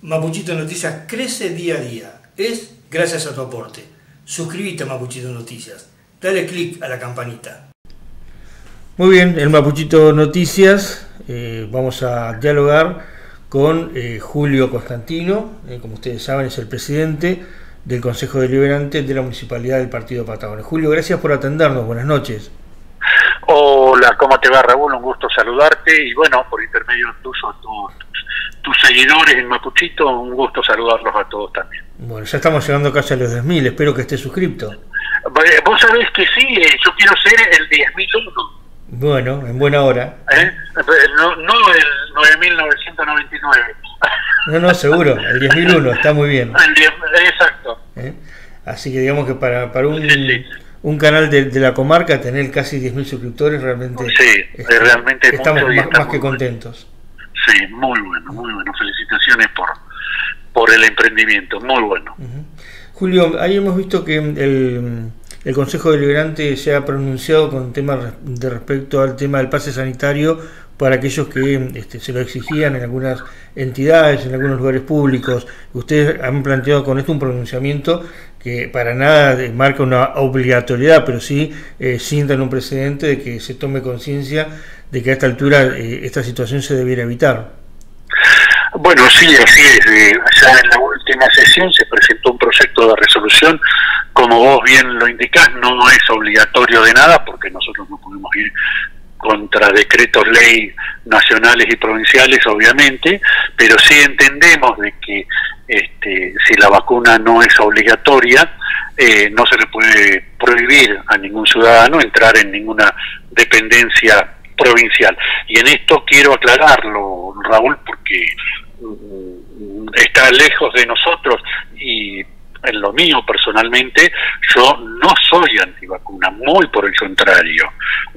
Mapuchito Noticias crece día a día. Es gracias a tu aporte. Suscríbete a Mapuchito Noticias. Dale click a la campanita. Muy bien, en Mapuchito Noticias eh, vamos a dialogar con eh, Julio Constantino, eh, como ustedes saben es el presidente del Consejo Deliberante de la Municipalidad del Partido Patagones. Julio, gracias por atendernos, buenas noches. Hola, ¿cómo te va Raúl? Un gusto saludarte y bueno, por intermedio tuyo, tus, tus seguidores en Mapuchito, un gusto saludarlos a todos también. Bueno, ya estamos llegando casi a los 10.000, espero que estés suscripto. Vos sabés que sí, eh, yo quiero ser el 10.001. Bueno, en buena hora. ¿Eh? No, no el 9.999. No, no, seguro, el 10.001, está muy bien. El 10, exacto. ¿Eh? Así que digamos que para, para un, un canal de, de, la comarca tener casi 10.000 suscriptores realmente, sí, realmente estamos más, más que contentos. Sí, muy bueno, muy bueno. Felicitaciones por, por el emprendimiento, muy bueno. Uh. Julio, ahí hemos visto que el, el Consejo Deliberante se ha pronunciado con temas de respecto al tema del pase sanitario para aquellos que este, se lo exigían en algunas entidades, en algunos lugares públicos. Ustedes han planteado con esto un pronunciamiento que para nada marca una obligatoriedad, pero sí eh, sientan un precedente de que se tome conciencia de que a esta altura eh, esta situación se debiera evitar. Bueno, sí, así es. Eh, ya en la última sesión se presentó un proyecto de resolución, como vos bien lo indicás, no es obligatorio de nada porque nosotros no podemos ir contra decretos ley nacionales y provinciales, obviamente, pero sí entendemos de que este, si la vacuna no es obligatoria, eh, no se le puede prohibir a ningún ciudadano entrar en ninguna dependencia provincial. Y en esto quiero aclararlo, Raúl, porque mm, está lejos de nosotros y en lo mío personalmente, yo no soy antivacuna, muy por el contrario,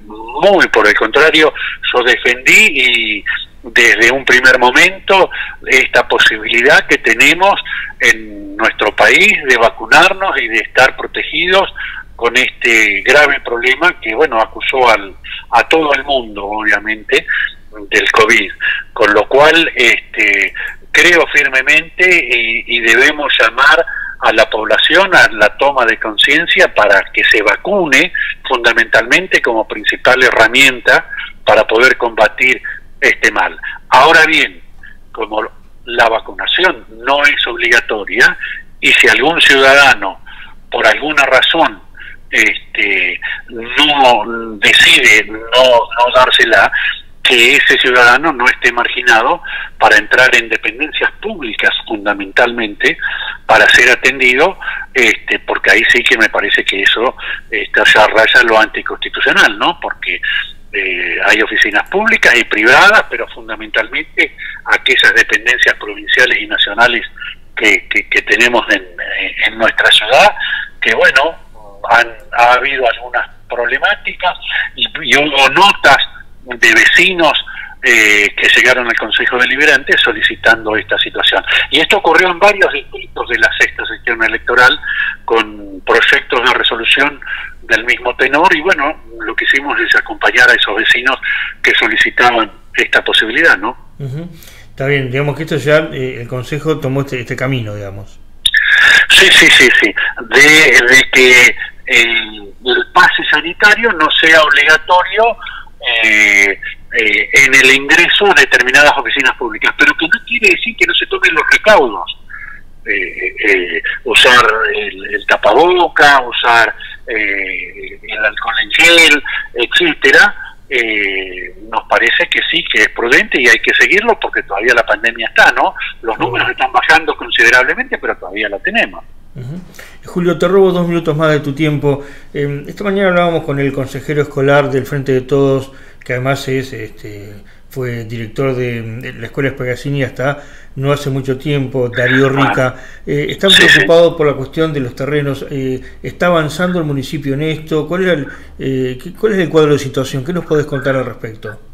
muy por el contrario, yo defendí y desde un primer momento esta posibilidad que tenemos en nuestro país de vacunarnos y de estar protegidos con este grave problema que bueno acusó al, a todo el mundo obviamente del COVID, con lo cual este, creo firmemente y, y debemos llamar a la población a la toma de conciencia para que se vacune fundamentalmente como principal herramienta para poder combatir este mal. Ahora bien, como la vacunación no es obligatoria y si algún ciudadano por alguna razón este, no decide no, no dársela, que ese ciudadano no esté marginado para entrar en dependencias públicas fundamentalmente para ser atendido, este, porque ahí sí que me parece que eso está ya raya lo anticonstitucional, ¿no? Porque eh, hay oficinas públicas y privadas, pero fundamentalmente aquellas dependencias provinciales y nacionales que, que, tenemos en, en, nuestra ciudad, que bueno, han, ha habido algunas problemáticas y, y hubo notas de vecinos eh, que llegaron al Consejo Deliberante solicitando esta situación. Y esto ocurrió en varios distritos de la sexta sección electoral con proyectos de resolución del mismo tenor y bueno, lo que hicimos es acompañar a esos vecinos que solicitaban esta posibilidad, ¿no? Uh. Está bien, digamos que esto ya eh, el Consejo tomó este, este, camino, digamos. Sí, sí, sí, sí, de, que el, pase sanitario no sea obligatorio eh, eh, en el ingreso a determinadas oficinas públicas, pero que no quiere decir que no se tomen los recaudos. Eh, eh usar el, el, tapaboca, usar eh, el alcohol en gel, etcétera, nos parece que sí, que es prudente y hay que seguirlo porque todavía la pandemia está, ¿no? Los números están bajando considerablemente, pero todavía la tenemos. Uh -huh. Julio, te robo dos minutos más de tu tiempo. Eh, esta mañana hablábamos con el consejero escolar del Frente de Todos, que además es, este, fue director de, la Escuela Espagacini hasta no hace mucho tiempo, Darío Rica. Eh, ¿Están preocupados por la cuestión de los terrenos? Eh, ¿Está avanzando el municipio en esto? ¿Cuál, era el, ¿Cuál es el cuadro de situación? ¿Qué nos podés contar al respecto?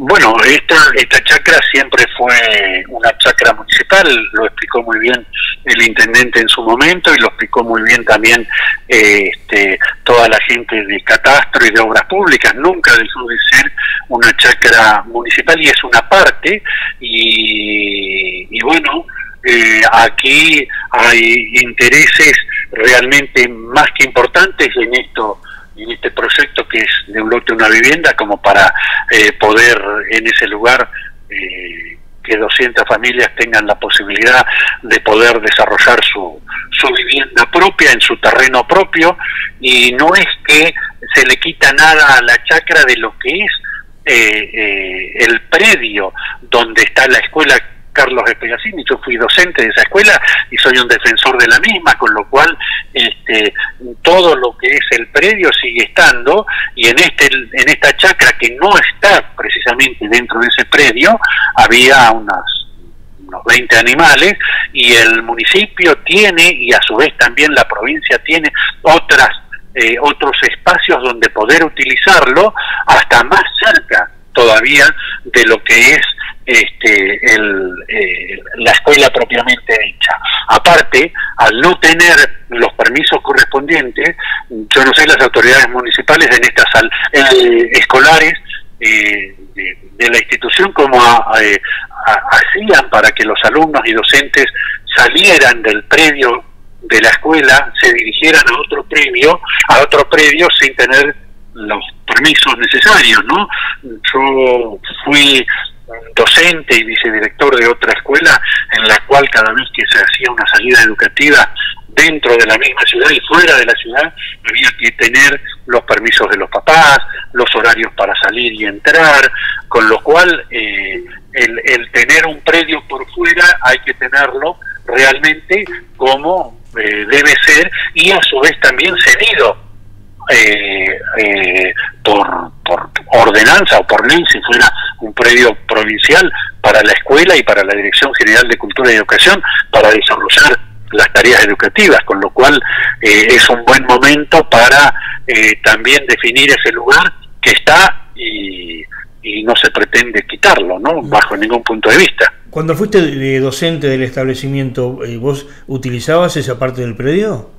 Bueno, esta, esta chacra siempre fue una chacra municipal, lo explicó muy bien el intendente en su momento y lo explicó muy bien también este, toda la gente de catastro y de obras públicas. Nunca dejó de ser una chacra municipal y es una parte y, y bueno, eh, aquí hay intereses realmente más que importantes en esto en este proyecto que es de un lote una vivienda como para eh, poder en ese lugar eh, que 200 familias tengan la posibilidad de poder desarrollar su, su vivienda propia en su terreno propio. Y no es que se le quita nada a la chacra de lo que es eh, el predio donde está la escuela Carlos Espegacini, yo fui docente de esa escuela y soy un defensor de la misma, con lo cual este, todo lo que es el predio sigue estando y en este en esta chacra que no está precisamente dentro de ese predio había unas unos 20 animales y el municipio tiene y a su vez también la provincia tiene otras eh, otros espacios donde poder utilizarlo hasta más cerca todavía de lo que es este, el, eh, la escuela propiamente dicha. Aparte, al no tener los permisos correspondientes, yo no sé las autoridades municipales en estas eh, escolares eh, de, la institución como hacían para que los alumnos y docentes salieran del predio de la escuela, se dirigieran a otro predio, a otro predio sin tener los permisos necesarios, ¿no? Yo fui docente y vicedirector de otra escuela en la cual cada vez que se hacía una salida educativa dentro de la misma ciudad y fuera de la ciudad había que tener los permisos de los papás, los horarios para salir y entrar, con lo cual eh, el, el, tener un predio por fuera hay que tenerlo realmente como eh, debe ser y a su vez también cedido eh, eh, por, por ordenanza o por ley si fuera un predio provincial para la escuela y para la Dirección General de Cultura y Educación para desarrollar las tareas educativas, con lo cual eh, es un buen momento para eh, también definir ese lugar que está y, y no se pretende quitarlo, ¿no? Bajo ningún punto de vista. Cuando fuiste docente del establecimiento, ¿vos utilizabas esa parte del predio?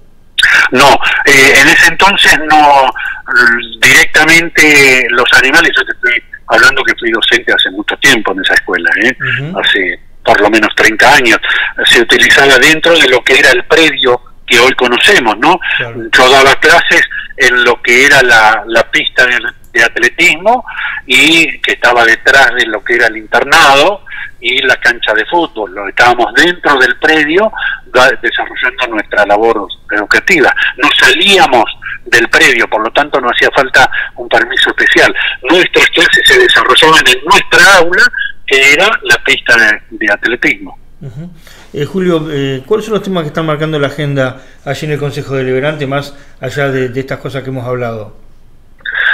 No, eh, en ese entonces no directamente los animales, yo te estoy hablando que fui docente hace mucho tiempo en esa escuela, ¿eh? hace por lo menos 30 años, se utilizaba dentro de lo que era el predio que hoy conocemos, ¿no? Yo daba clases en lo que era la, la pista de, de, atletismo y que estaba detrás de lo que era el internado y la cancha de fútbol. Estábamos dentro del predio desarrollando nuestra labor educativa. No salíamos del predio, por lo tanto no hacía falta un permiso especial. Nuestras clases se desarrollaban en nuestra aula, que era la pista de, atletismo. eh, Julio, eh, ¿cuáles son los temas que están marcando la agenda allí en el Consejo Deliberante, más allá de estas cosas que hemos hablado?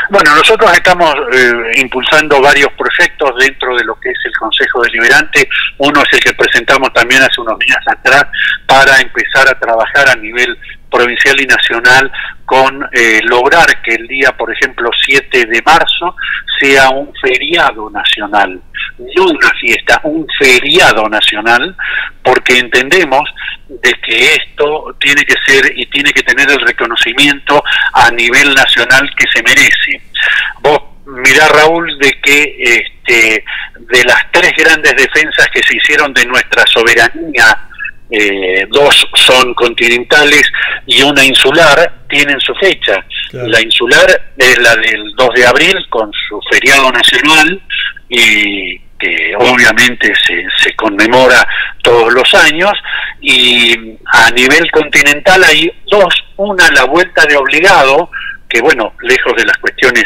Bueno, nosotros estamos eh, impulsando varios proyectos dentro de lo que es el Consejo Deliberante. Uno es el que presentamos también hace unos días atrás para empezar a trabajar a nivel provincial y nacional con eh, lograr que el día, por ejemplo, 7 de marzo sea un feriado nacional, no una fiesta, un feriado nacional, porque entendemos de que esto tiene que ser y tiene que tener el reconocimiento a nivel nacional que se merece. Vos mirá Raúl de que este, de las tres grandes defensas que se hicieron de nuestra soberanía eh, dos son continentales y una insular, tienen su fecha. La insular es la del 2 de abril con su feriado nacional y que obviamente se, se conmemora todos los años y a nivel continental hay dos, una la vuelta de obligado, que bueno, lejos de las cuestiones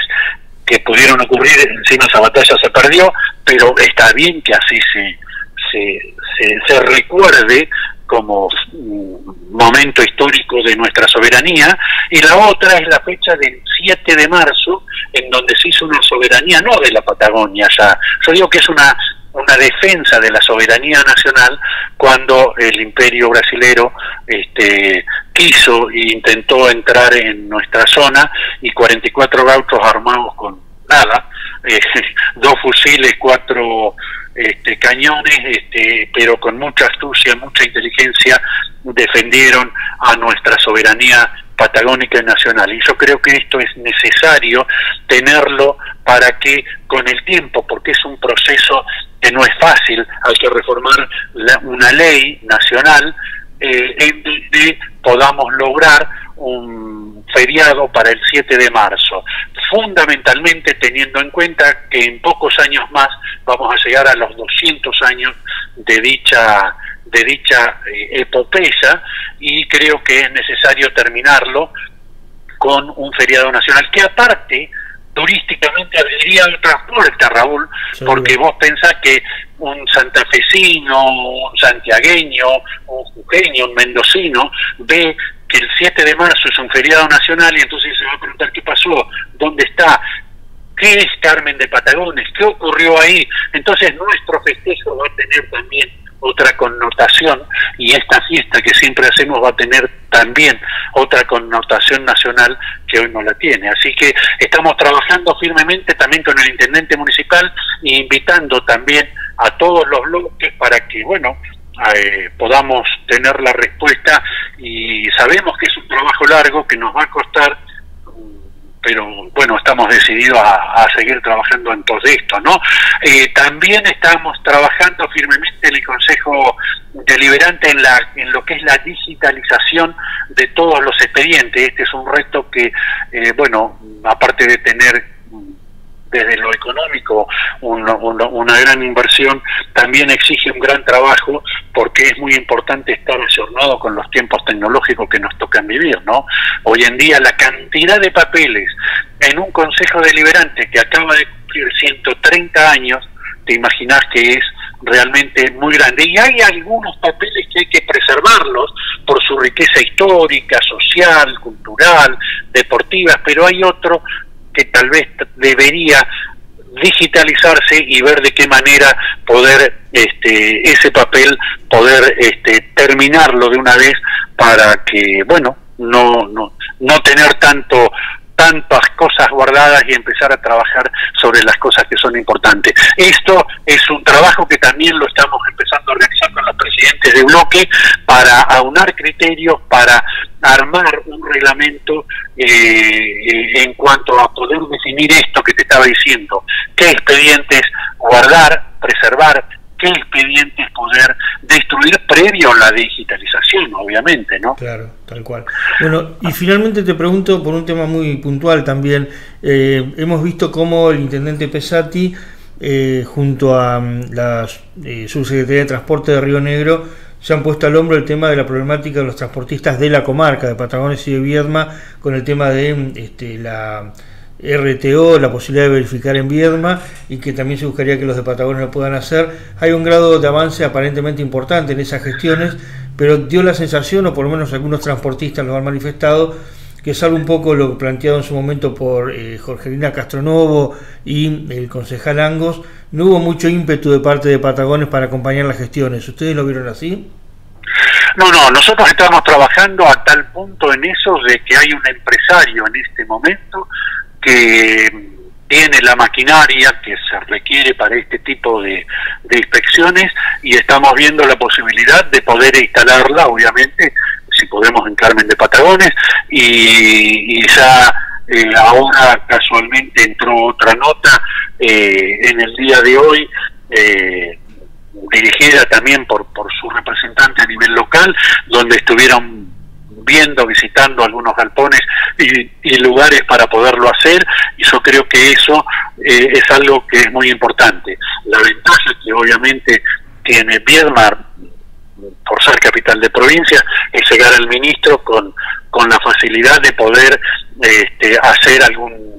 que pudieron ocurrir, encima esa batalla se perdió, pero está bien que así se, se, se, se recuerde como momento histórico de nuestra soberanía, y la otra es la fecha del 7 de marzo, en donde se hizo una soberanía, no de la Patagonia ya, yo digo que es una, una defensa de la soberanía nacional cuando el imperio brasilero este, quiso e intentó entrar en nuestra zona y 44 gauchos armados con nada dos fusiles, cuatro este, cañones, este, pero con mucha astucia, mucha inteligencia defendieron a nuestra soberanía patagónica y nacional. Y yo creo que esto es necesario tenerlo para que con el tiempo, porque es un proceso que no es fácil, hay que reformar una ley nacional eh, en donde podamos lograr un feriado para el 7 de marzo, fundamentalmente teniendo en cuenta que en pocos años más vamos a llegar a los 200 años de dicha de dicha eh, epopeya y creo que es necesario terminarlo con un feriado nacional que aparte turísticamente abriría otra puerta, Raúl, porque vos pensás que un santafesino, un santiagueño, un jujeño, un mendocino, ve que el 7 de marzo es un feriado nacional y entonces se va a preguntar qué pasó, dónde está, qué es Carmen de Patagones, qué ocurrió ahí. Entonces nuestro festejo va a tener también otra connotación y esta fiesta que siempre hacemos va a tener también otra connotación nacional que hoy no la tiene. Así que estamos trabajando firmemente también con el intendente municipal e invitando también a todos los bloques para que, bueno, eh, podamos tener la respuesta y sabemos que es un trabajo largo que nos va a costar pero bueno, estamos decididos a, seguir trabajando en todo esto, ¿no? Eh, también estamos trabajando firmemente en el Consejo Deliberante en, la, en lo que es la digitalización de todos los expedientes. Este es un reto que, eh, bueno, aparte de tener desde lo económico una gran inversión, también exige un gran trabajo porque es muy importante estar ayornado con los tiempos tecnológicos que nos tocan vivir, ¿no? Hoy en día la cantidad de papeles en un Consejo Deliberante que acaba de cumplir 130 años, te imaginas que es realmente muy grande. Y hay algunos papeles que hay que preservarlos por su riqueza histórica, social, cultural, deportiva, pero hay otro que tal vez debería digitalizarse y ver de qué manera poder este ese papel poder este terminarlo de una vez para que bueno no no no tener tanto tantas cosas guardadas y empezar a trabajar sobre las cosas que son importantes. Esto es un trabajo que también lo estamos empezando a realizar con los presidentes de bloque para aunar criterios, para armar un reglamento eh, en cuanto a poder definir esto que te estaba diciendo, qué expedientes guardar, preservar, qué expedientes poder destruir previo a la digitalización, obviamente, ¿no? Claro, tal cual. Bueno, y finalmente te pregunto por un tema muy puntual también. Eh, hemos visto cómo el intendente Pesati, eh, junto a mm, la eh, subsecretaría de Transporte de Río Negro, se han puesto al hombro el tema de la problemática de los transportistas de la comarca de Patagones y de Viedma con el tema de mm, este, la RTO, la posibilidad de verificar en Viedma y que también se buscaría que los de Patagonia lo puedan hacer. Hay un grado de avance aparentemente importante en esas gestiones, pero dio la sensación, o por lo menos algunos transportistas lo han manifestado, que salvo un poco lo planteado en su momento por eh, Jorgelina Castronovo y el concejal Angos, no hubo mucho ímpetu de parte de Patagones para acompañar las gestiones. ¿Ustedes lo vieron así? No, no, nosotros estamos trabajando a tal punto en eso de que hay un empresario en este momento que tiene la maquinaria que se requiere para este tipo de, inspecciones y estamos viendo la posibilidad de poder instalarla, obviamente, si podemos en Carmen de Patagones, y, ya eh, ahora casualmente entró otra nota eh, en el día de hoy. Eh, dirigida también por, por su representante a nivel local, donde estuvieron viendo, visitando algunos galpones y, lugares para poderlo hacer, y yo creo que eso eh, es algo que es muy importante. La ventaja que obviamente tiene Viedmar, por ser capital de provincia, es llegar al ministro con, con la facilidad de poder este, hacer algún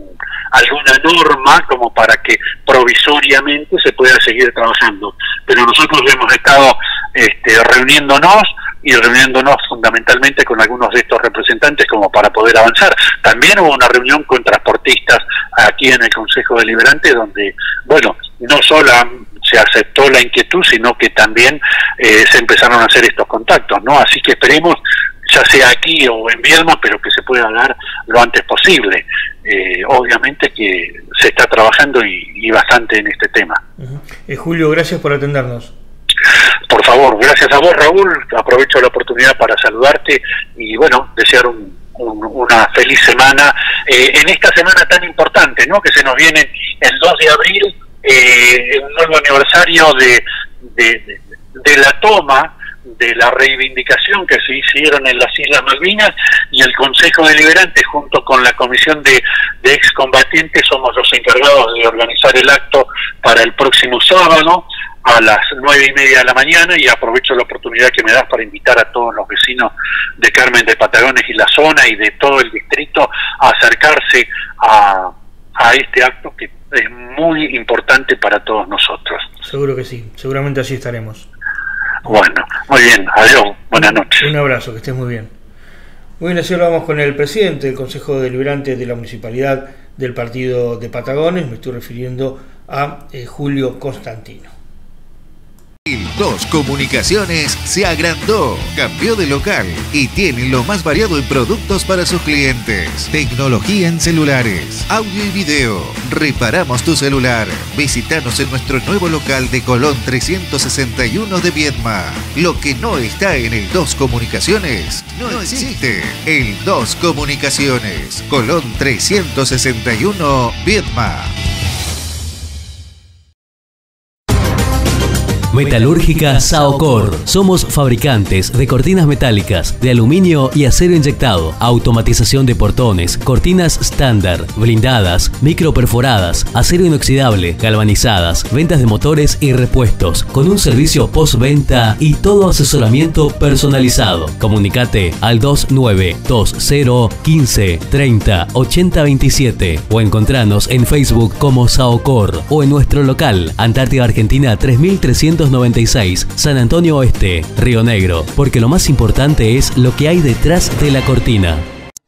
alguna norma como para que provisoriamente se pueda seguir trabajando. Pero nosotros hemos estado este, reuniéndonos y reuniéndonos fundamentalmente con algunos de estos representantes como para poder avanzar. También hubo una reunión con transportistas aquí en el Consejo Deliberante donde, bueno, no solo se aceptó la inquietud, sino que también eh, se empezaron a hacer estos contactos, ¿no? Así que esperemos ya sea aquí o en Viedma, pero que se pueda dar lo antes posible. Eh, obviamente que se está trabajando y, bastante en este tema. Eh, Julio, gracias por atendernos. Por favor, gracias a vos, Raúl. Aprovecho la oportunidad para saludarte y, bueno, desear una feliz semana eh, en esta semana tan importante, ¿no? Que se nos viene el 2 de abril, eh, un nuevo aniversario de, de la toma de la reivindicación que se hicieron en las Islas Malvinas y el Consejo Deliberante junto con la Comisión de, Excombatientes somos los encargados de organizar el acto para el próximo sábado a las nueve y media de la mañana y aprovecho la oportunidad que me das para invitar a todos los vecinos de Carmen de Patagones y la zona y de todo el distrito a acercarse a, a este acto que es muy importante para todos nosotros. Seguro que sí, seguramente así estaremos. Bueno, muy bien, adiós, buenas noches. Un abrazo, que estés muy bien. Muy bien, así vamos con el presidente del Consejo Deliberante de la Municipalidad del Partido de Patagones, me estoy refiriendo a eh, Julio Constantino. El 2 Comunicaciones se agrandó, cambió de local y tiene lo más variado en productos para sus clientes. Tecnología en celulares, audio y video. Reparamos tu celular. Visítanos en nuestro nuevo local de Colón 361 de Viedma. Lo que no está en el 2 Comunicaciones no existe. El 2 Comunicaciones, Colón 361 Viedma. Metalúrgica Saocor. Somos fabricantes de cortinas metálicas, de aluminio y acero inyectado, automatización de portones, cortinas estándar, blindadas, microperforadas, acero inoxidable, galvanizadas, ventas de motores y repuestos, con un servicio postventa y todo asesoramiento personalizado. Comunicate al 2920 15 30 80 27 o encontranos en Facebook como Saocor o en nuestro local Antártida Argentina 3300 296, San Antonio Oeste, Río Negro, porque lo más importante es lo que hay detrás de la cortina.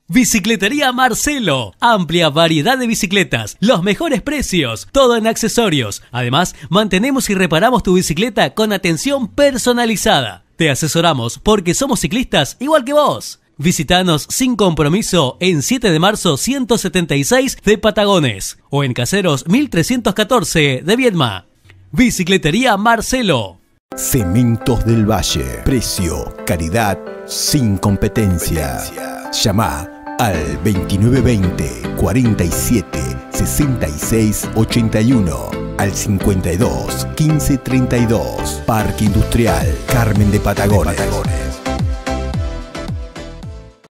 Bicicletería Marcelo. Amplia variedad de bicicletas, los mejores precios, todo en accesorios. Además, mantenemos y reparamos tu bicicleta con atención personalizada. Te asesoramos porque somos ciclistas igual que vos. Visítanos sin compromiso en 7 de marzo 176 de Patagones o en Caseros 1314 de Viedma. Bicicletería Marcelo. Cementos del Valle. Precio, calidad, sin competencia. Llama al 2920 47 66 81 al 52 15 32 Parque Industrial Carmen de Patagones.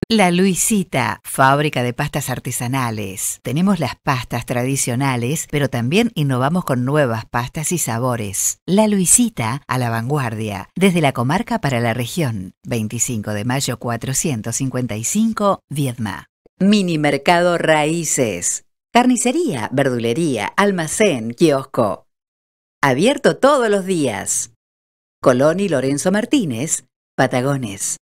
La Luisita, fábrica de pastas artesanales. Tenemos las pastas tradicionales, pero también innovamos con nuevas pastas y sabores. La Luisita, a la vanguardia, desde la comarca para la región. 25 de mayo 455, Viedma. Mini Mercado Raíces. Carnicería, verdulería, almacén, kiosco. Abierto todos los días. Colón y Lorenzo Martínez, Patagones.